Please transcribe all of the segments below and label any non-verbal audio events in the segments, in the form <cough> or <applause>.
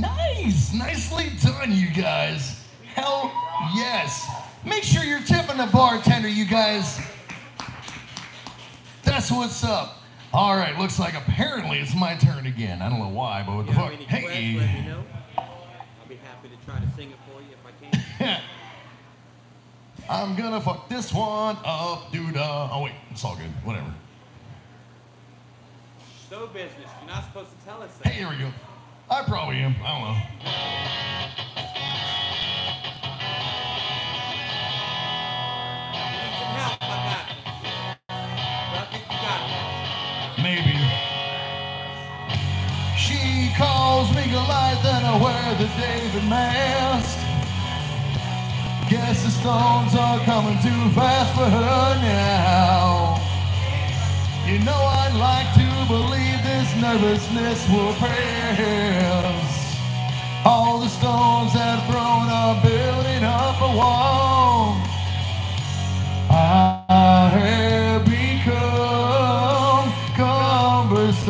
Nicely done, you guys. Hell yes. Make sure you're tipping the bartender, you guys. That's what's up. All right, looks like apparently it's my turn again. I don't know why, but what the fuck? have any questions, let me Hey. know. I'll be happy to try to sing it for you if I can. <laughs> I'm gonna fuck this one up, dude. Uh, oh, wait, it's all good. Whatever. Show business. You're not supposed to tell us that. Hey, here we go. I probably am. I don't know. Maybe. She calls me Goliath and I wear the David mask. Guess the stones are coming too fast for her now. You know I'd like to believe this nervousness will pass. All the stones that thrown are building up a wall. I have become cumbersome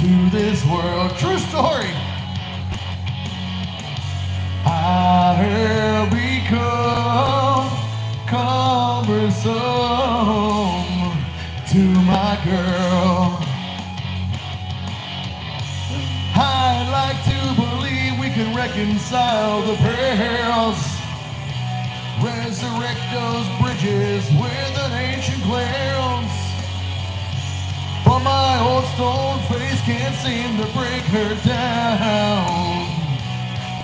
to this world. True story. To my girl. I'd like to believe we can reconcile the prayers. Resurrect those bridges with an ancient glance. But my old stone face can't seem to break her down.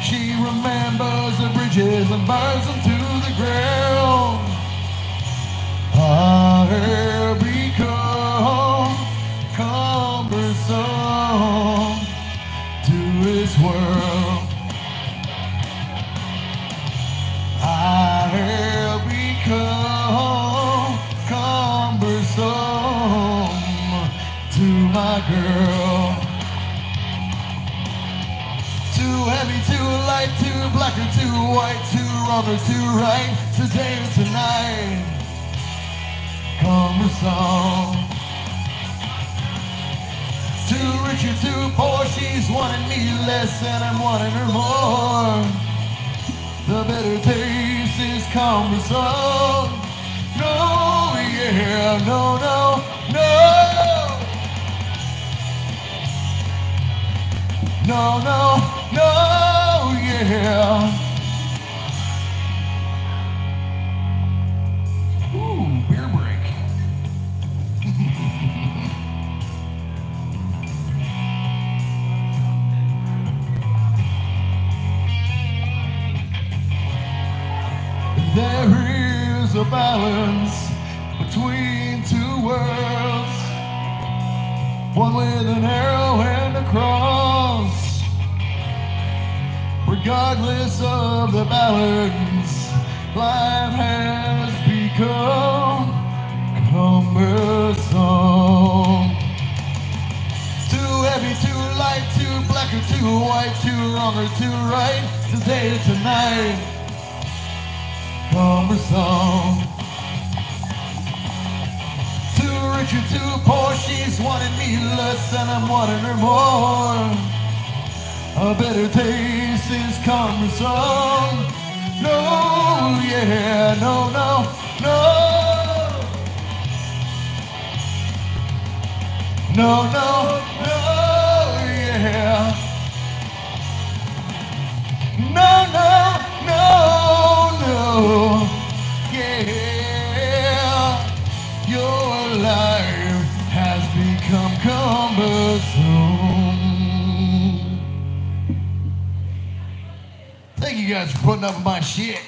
She remembers the bridges and burns them to the ground. This world. I have become cumbersome to my girl. Too heavy, too light, too black or too white, too wrong or too right, today or tonight. Cumbersome. Too rich or too poor, wanting me less and I'm wanting her more. The better taste is cumbersome. No, yeah, no, no, no. No, no, no, yeah. A balance between two worlds. One with an arrow and a cross. Regardless of the balance, life has become cumbersome. Too heavy, too light, too black or too white, too wrong or too right, today or tonight. Too rich or too poor, she's wanting me less and I'm wanting her more. A better taste is cumbersome. No, yeah, no, no. No, no, no, you guys for putting up with my shit.